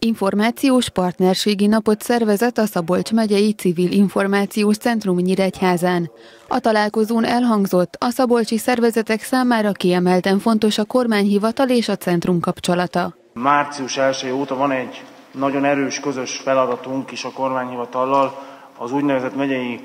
Információs partnerségi napot szervezett a Szabolcs megyei Civil Információs Centrum Nyíregyházán. A találkozón elhangzott, a szabolcsi szervezetek számára kiemelten fontos a kormányhivatal és a centrum kapcsolata. Március 1 óta van egy nagyon erős közös feladatunk is a kormányhivatallal, az úgynevezett megyei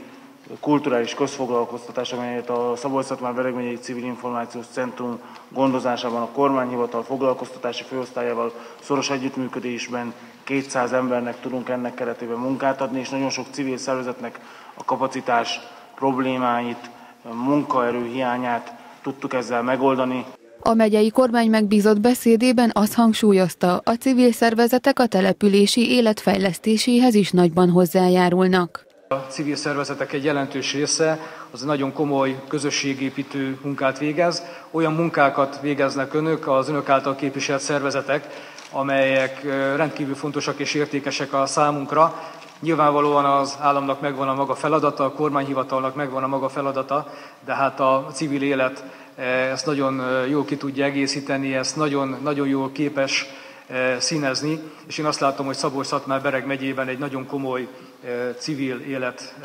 kulturális közfoglalkoztatás, amelyet a Szabolcs-Szatmár Beregmegyei Civil Információs Centrum gondozásában a kormányhivatal foglalkoztatási főosztályával szoros együttműködésben 200 embernek tudunk ennek keretében munkát adni, és nagyon sok civil szervezetnek a kapacitás problémáit, munkaerő hiányát tudtuk ezzel megoldani. A megyei kormány megbízott beszédében azt hangsúlyozta, a civil szervezetek a települési életfejlesztéséhez is nagyban hozzájárulnak. A civil szervezetek egy jelentős része az nagyon komoly közösségépítő munkát végez. Olyan munkákat végeznek önök, az önök által képviselt szervezetek, amelyek rendkívül fontosak és értékesek a számunkra. Nyilvánvalóan az államnak megvan a maga feladata, a kormányhivatalnak megvan a maga feladata, de hát a civil élet ezt nagyon jól ki tudja egészíteni, ezt nagyon, nagyon jól képes színezni, és én azt látom, hogy Szabolcs-Szatmár Bereg megyében egy nagyon komoly civil élet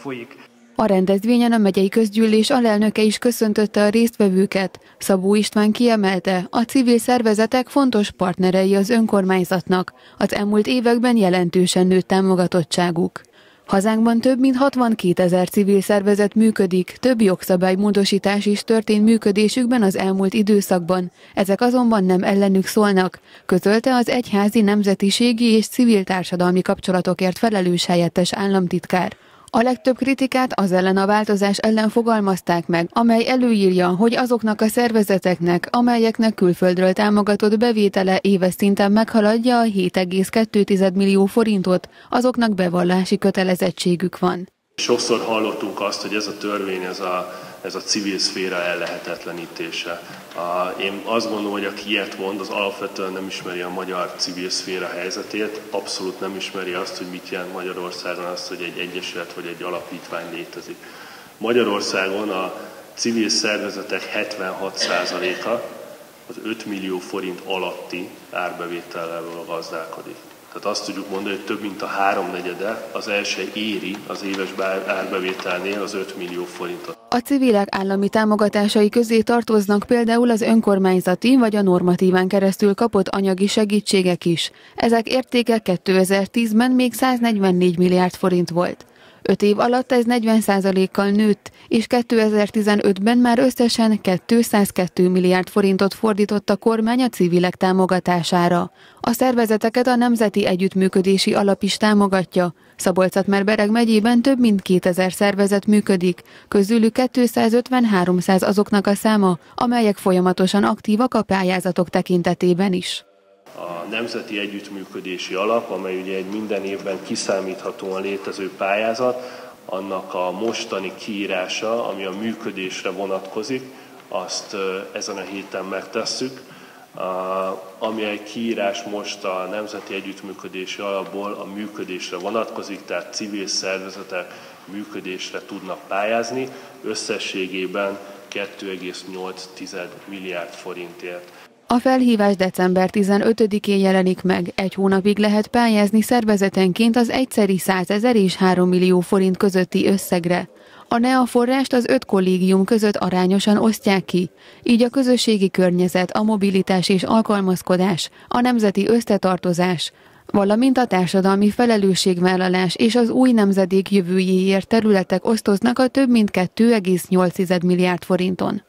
folyik. A rendezvényen a megyei közgyűlés alelnöke is köszöntötte a résztvevőket. Szabó István kiemelte, a civil szervezetek fontos partnerei az önkormányzatnak. Az elmúlt években jelentősen nőtt támogatottságuk. Hazánkban több mint 62 ezer civil szervezet működik, több jogszabálymódosítás is történt működésükben az elmúlt időszakban, ezek azonban nem ellenük szólnak, közölte az egyházi nemzetiségi és civil társadalmi kapcsolatokért felelős helyettes államtitkár. A legtöbb kritikát az ellen a változás ellen fogalmazták meg, amely előírja, hogy azoknak a szervezeteknek, amelyeknek külföldről támogatott bevétele éves szinten meghaladja a 7,2 millió forintot, azoknak bevallási kötelezettségük van. Sokszor hallottunk azt, hogy ez a törvény, ez a, ez a civil szféra ellehetetlenítése. Én azt gondolom, hogy aki ilyet mond, az alapvetően nem ismeri a magyar civil szféra helyzetét, abszolút nem ismeri azt, hogy mit jelent Magyarországon azt, hogy egy egyesület vagy egy alapítvány létezik. Magyarországon a civil szervezetek 76%-a az 5 millió forint alatti árbevétellel gazdálkodik. Tehát azt tudjuk mondani, hogy több mint a háromnegyede az első éri az éves árbevételnél az 5 millió forintot. A civilek állami támogatásai közé tartoznak például az önkormányzati vagy a normatíván keresztül kapott anyagi segítségek is. Ezek értéke 2010-ben még 144 milliárd forint volt. Öt év alatt ez 40%-kal nőtt, és 2015-ben már összesen 202 milliárd forintot fordított a kormány a civilek támogatására. A szervezeteket a Nemzeti Együttműködési Alap is támogatja. szabolcs Bereg megyében több mint 2000 szervezet működik, közülük 250-300 azoknak a száma, amelyek folyamatosan aktívak a pályázatok tekintetében is a Nemzeti Együttműködési Alap, amely ugye egy minden évben kiszámíthatóan létező pályázat, annak a mostani kiírása, ami a működésre vonatkozik, azt ezen a héten megtesszük. Ami egy kiírás most a Nemzeti Együttműködési Alapból a működésre vonatkozik, tehát civil szervezetek működésre tudnak pályázni, összességében 2,8 milliárd forintért. A felhívás december 15-én jelenik meg, egy hónapig lehet pályázni szervezetenként az egyszeri 100 ezer és 3 millió forint közötti összegre. A NEA forrást az öt kollégium között arányosan osztják ki, így a közösségi környezet, a mobilitás és alkalmazkodás, a nemzeti összetartozás, valamint a társadalmi felelősségvállalás és az új nemzedék jövőjéért területek osztoznak a több mint 2,8 milliárd forinton.